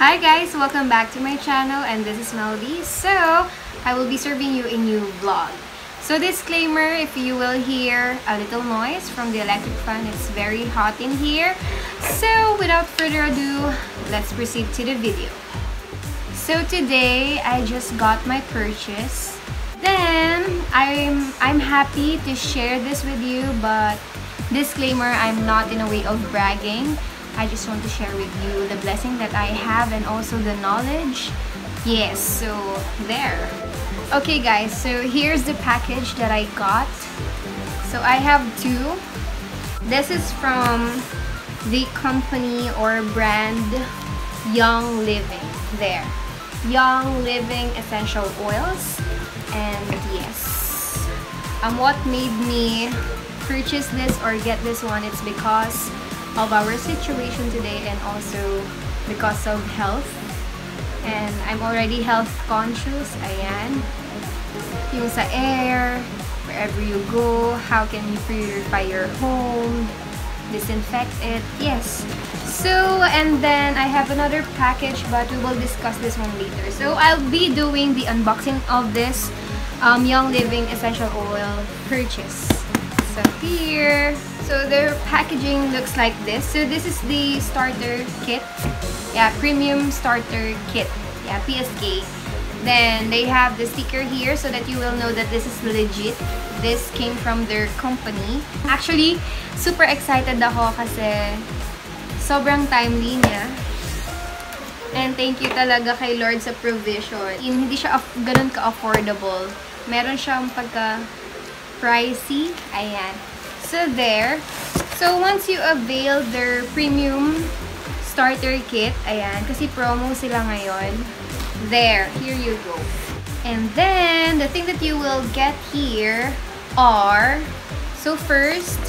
Hi guys! Welcome back to my channel and this is Melody. So, I will be serving you a new vlog. So disclaimer, if you will hear a little noise from the electric fan, it's very hot in here. So without further ado, let's proceed to the video. So today, I just got my purchase. Then, I'm, I'm happy to share this with you, but disclaimer, I'm not in a way of bragging. I just want to share with you the blessing that I have and also the knowledge. Yes, so there. Okay guys, so here's the package that I got. So I have two. This is from the company or brand Young Living. There. Young Living Essential Oils. And yes. Um, what made me purchase this or get this one, it's because of our situation today and also because of health. And I'm already health conscious. Ayan yung sa air, wherever you go, how can you purify your home, disinfect it, yes. So, and then I have another package but we will discuss this one later. So, I'll be doing the unboxing of this um, Young Living Essential Oil purchase. So, here, so their packaging looks like this. So, this is the starter kit. Yeah, premium starter kit. Yeah, PSK. Then, they have the sticker here so that you will know that this is legit. This came from their company. Actually, super excited ako kasi sobrang timely niya. And thank you talaga kay Lord sa provision. Hindi siya ganun ka-affordable. Meron siyang pagka-pricey. Ayan. So, there. So, once you avail their premium starter kit, ayan, kasi promo sila ngayon, there, here you go. And then, the thing that you will get here are, so first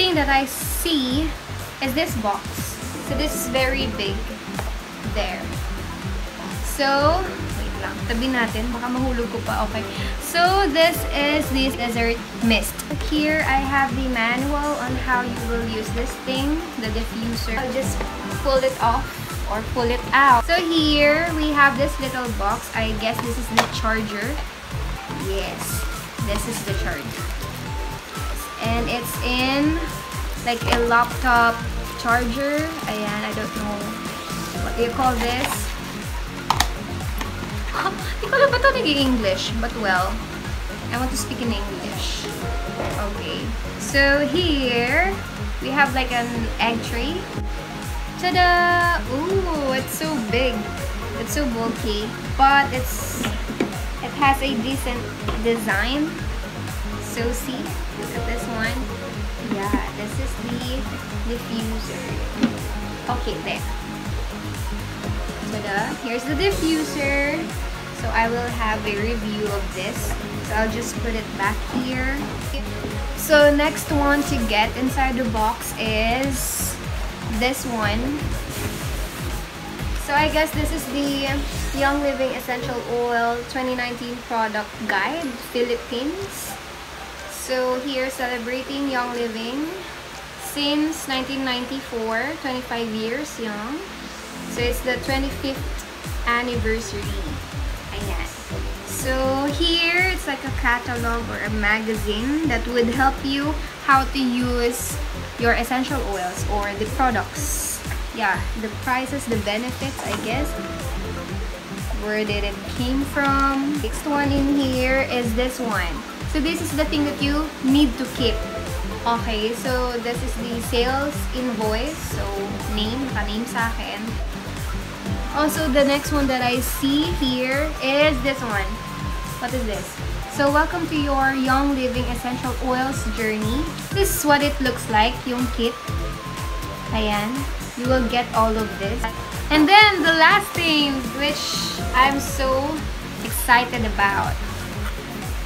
thing that I see is this box. So this is very big. There. So, lang, tabi natin, baka mahulog ko pa, okay. So, this is this desert mist. Here, I have the manual on how you will use this thing, the diffuser. I'll just pull it off or pull it out. So here, we have this little box. I guess this is the charger. Yes, this is the charger. And it's in like a laptop charger. Ayan, I don't know what do you call this. Hindi ko alam ba ito nag-English? But well, I want to speak in English. Okay. So here, we have like an egg tray. Ta-da! Ooh, it's so big. It's so bulky. But it's it has a decent design. So see, look at this one. Yeah, this is the diffuser. Okay, there. Ta-da! Uh, here's the diffuser. So I will have a review of this. So I'll just put it back here. So next one to get inside the box is this one. So I guess this is the Young Living Essential Oil 2019 Product Guide, Philippines. So here, celebrating Young Living since 1994, 25 years young. So it's the 25th anniversary. Ayan. So here, it's like a catalog or a magazine that would help you how to use your essential oils or the products. Yeah, the prices, the benefits, I guess. Where did it came from? Next one in here is this one. So this is the thing that you need to keep. Okay, so this is the sales invoice. So name, naka-name sa akin. Also, the next one that I see here is this one. What is this? So, welcome to your Young Living Essential Oils journey. This is what it looks like, yung kit. Ayan. You will get all of this. And then, the last thing, which I'm so excited about.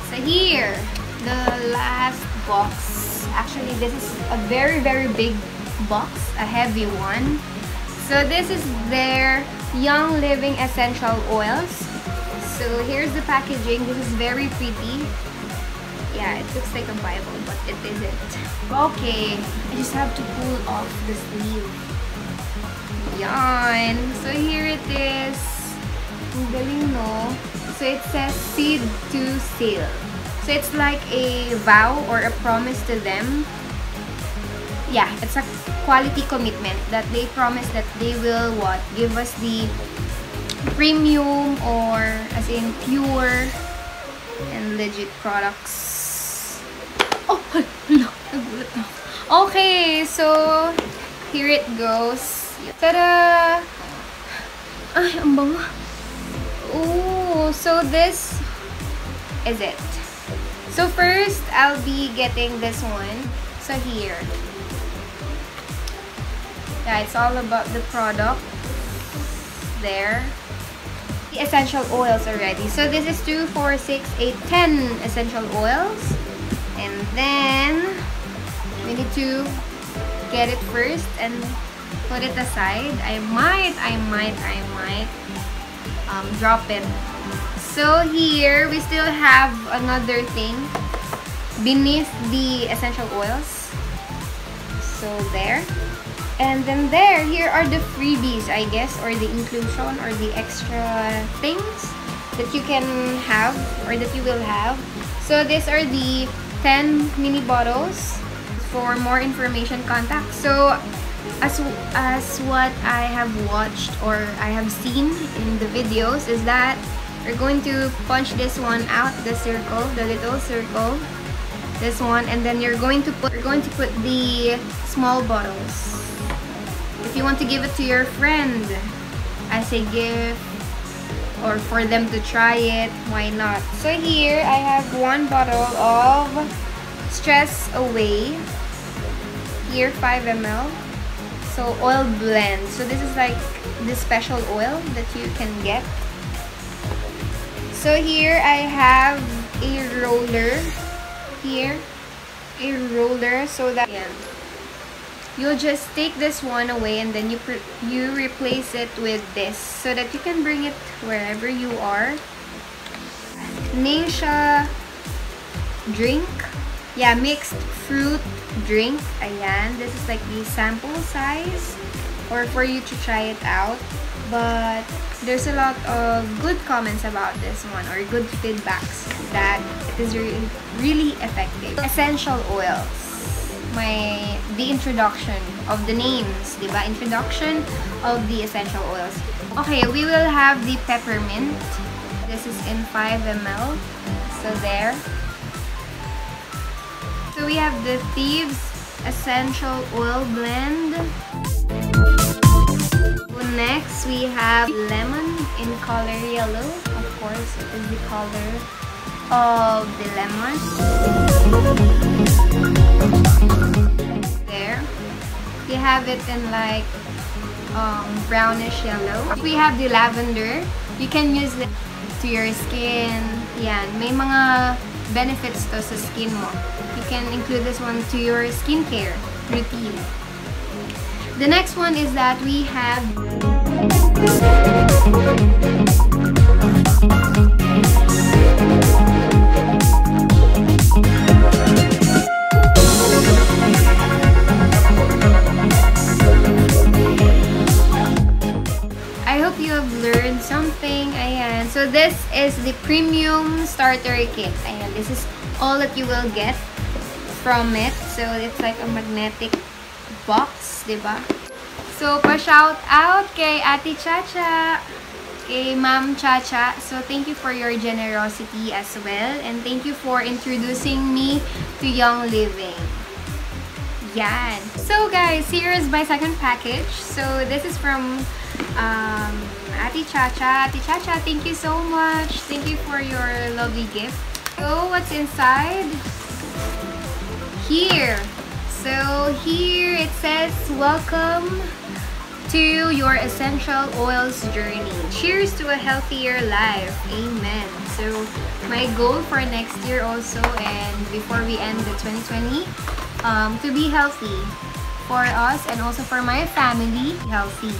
So, here, the last box. Actually, this is a very, very big box. A heavy one. So, this is their Young Living Essential Oils. So here's the packaging. This is very pretty. Yeah, it looks like a Bible, but it isn't. Okay, I just have to pull off the sleeve. Yan. So, here it is. No? So, it says seed to seal. So, it's like a vow or a promise to them. Yeah, it's a quality commitment that they promise that they will what? Give us the premium or as in pure and legit products. Oh, no. Okay, so here it goes. Ta-da! Ay, ang. Ooh, so this is it. So first, I'll be getting this one. So here. Yeah, it's all about the product. There. The essential oils already. So this is 2, 4, 6, 8, 10 essential oils. And then, we need to get it first and put it aside. I might, I might, I might um, drop it. So here, we still have another thing beneath the essential oils. So there. And then there, here are the freebies, I guess, or the inclusion or the extra things that you can have or that you will have. So these are the 10 mini bottles for more information contact. So as as what I have watched or I have seen in the videos is that we're going to punch this one out the circle, the little circle, this one, and then you're going to put you're going to put the small bottles if you want to give it to your friend as a gift or for them to try it, why not? So here, I have one bottle of Stress Away. Here, 5 ml. So, oil blend. So, this is like the special oil that you can get. So, here I have a roller. Here, a roller so that... You'll just take this one away and then you you replace it with this so that you can bring it wherever you are. NingXia drink. Yeah, mixed fruit drink. Ayan. This is like the sample size or for you to try it out. But there's a lot of good comments about this one or good feedbacks that it is really, really effective. Essential oils my the introduction of the names, ba? Introduction of the essential oils. Okay, we will have the peppermint. This is in 5 ml. So there. So we have the Thieves Essential Oil Blend. Next, we have lemon in color yellow. Of course, it is the color of the lemon. We have it in like um, brownish yellow. We have the lavender. You can use it to your skin. Yan. May mga benefits to sa skin mo. You can include this one to your skincare routine. The next one is that we have is the premium starter kit. Ayan, this is all that you will get from it. So it's like a magnetic box, ba? So pa-shout out kay Ate Chacha, kay Ma'am Chacha. So thank you for your generosity as well. And thank you for introducing me to Young Living. Yan. So guys, here is my second package. So this is from um, Ate Chacha. Ate Chacha, thank you so much. Thank you for your lovely gift. So, what's inside? Here. So, here it says, welcome to your essential oils journey. Cheers to a healthier life. Amen. So, my goal for next year also and before we end the 2020, um, to be healthy for us and also for my family, healthy.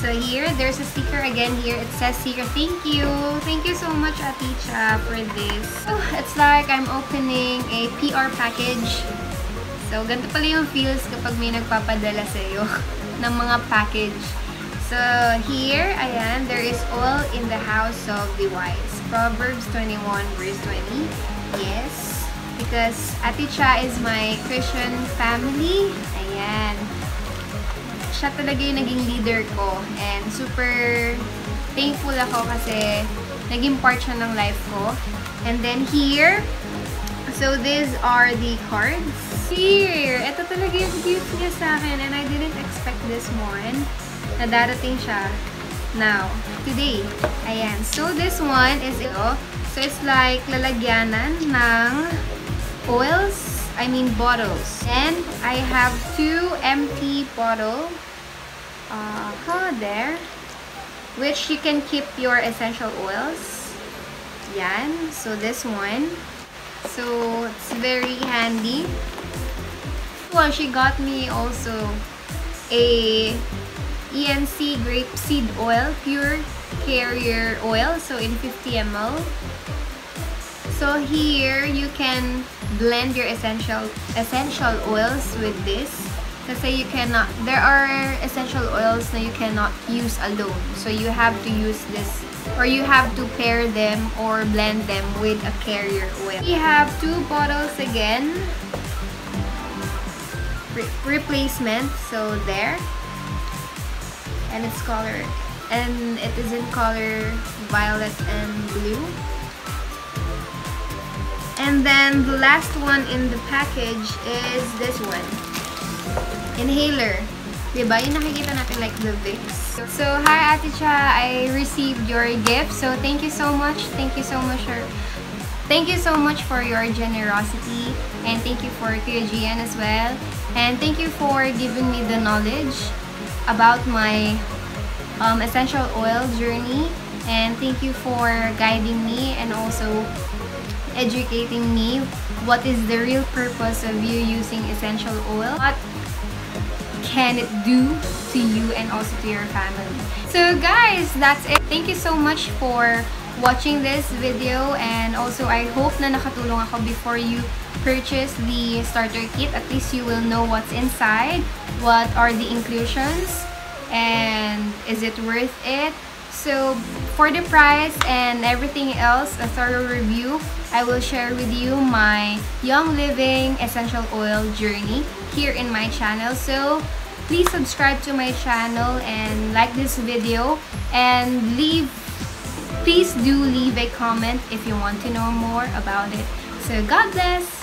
So here, there's a sticker again here. It says here, thank you. Thank you so much, Aticha, for this. So, it's like I'm opening a PR package. So, ganito pala yung feels kapag may nagpapadala sa'yo. ng mga package. So, here, ayan, there is oil in the house of the wise. Proverbs 21 verse 20. Yes. Because Ate Cha is my Christian family. Ayan. Siya talaga yung naging leader ko. And super thankful ako kasi naging part siya ng life ko. And then here, so these are the cards. Here, ito talaga yung gift niya sa akin and I didn't expect this one na darating siya now, today. Ayan. So, this one is ito. So, it's like lalagyanan ng oils, I mean bottles. And I have two empty bottle uh, there which you can keep your essential oils. Yan. So, this one. So, it's very handy. Well, she got me also a ENC grapeseed oil, pure carrier oil, so in 50 ml. So here, you can blend your essential essential oils with this. Kasi you cannot, there are essential oils that you cannot use alone. So you have to use this, or you have to pair them or blend them with a carrier oil. We have two bottles again. Re replacement, so there and it's color and it is in color violet and blue and then the last one in the package is this one inhaler. Diba? Yung nakikita natin like the Vicks so hi Ate Cha. I received your gift. So thank you so much. Thank you so much for Thank you so much for your generosity. And thank you for Gian as well. And thank you for giving me the knowledge about my um, essential oil journey. And thank you for guiding me and also educating me what is the real purpose of you using essential oil. What can it do to you and also to your family. So guys that's it. Thank you so much for watching this video and also I hope na nakatulong ako before you purchase the starter kit. At least you will know what's inside what are the inclusions and is it worth it? So for the price and everything else a thorough review I will share with you my young living essential oil journey here in my channel. So please subscribe to my channel and like this video. And leave please do leave a comment if you want to know more about it. So god bless